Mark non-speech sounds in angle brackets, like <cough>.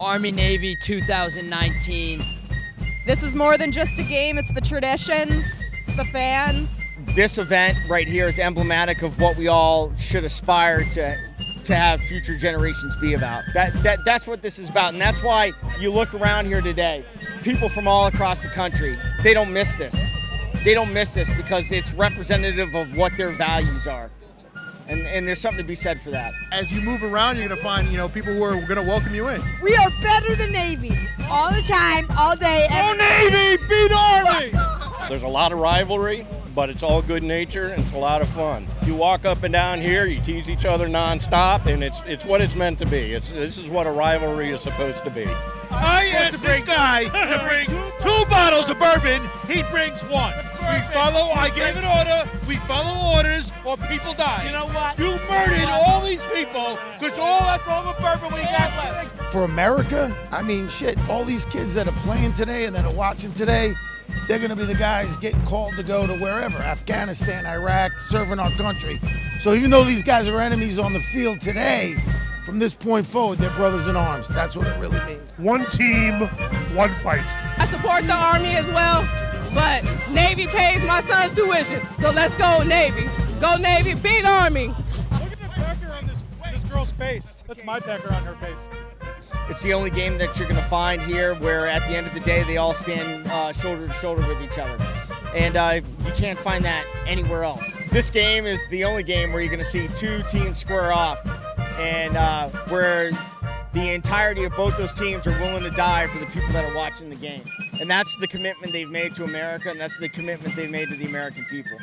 Army Navy 2019. This is more than just a game, it's the traditions, it's the fans. This event right here is emblematic of what we all should aspire to to have future generations be about. That, that that's what this is about and that's why you look around here today. People from all across the country, they don't miss this. They don't miss this because it's representative of what their values are. And, and there's something to be said for that. As you move around, you're going to find, you know, people who are going to welcome you in. We are better than Navy all the time, all day. Go oh, Navy, beat Army. <laughs> There's a lot of rivalry, but it's all good nature and it's a lot of fun. You walk up and down here, you tease each other nonstop, and it's it's what it's meant to be. It's this is what a rivalry is supposed to be. I asked this guy to bring two bottles of bourbon. He brings one. We follow. I gave an order. We follow orders, or people die. You know what? You murdered all these people because all that's all the bourbon we got left. For America, I mean, shit. All these kids that are playing today and that are watching today, they're going to be the guys getting called to go to wherever Afghanistan, Iraq, serving our country. So even though these guys are enemies on the field today, from this point forward, they're brothers in arms. That's what it really means. One team, one fight. I support the Army as well, but Navy pays my son's tuition. So let's go, Navy. Go, Navy, beat Army. Look at the pecker on this, this girl's face. That's my pecker on her face. It's the only game that you're going to find here where at the end of the day they all stand uh, shoulder to shoulder with each other. And uh, you can't find that anywhere else. This game is the only game where you're going to see two teams square off and uh, where the entirety of both those teams are willing to die for the people that are watching the game. And that's the commitment they've made to America, and that's the commitment they've made to the American people.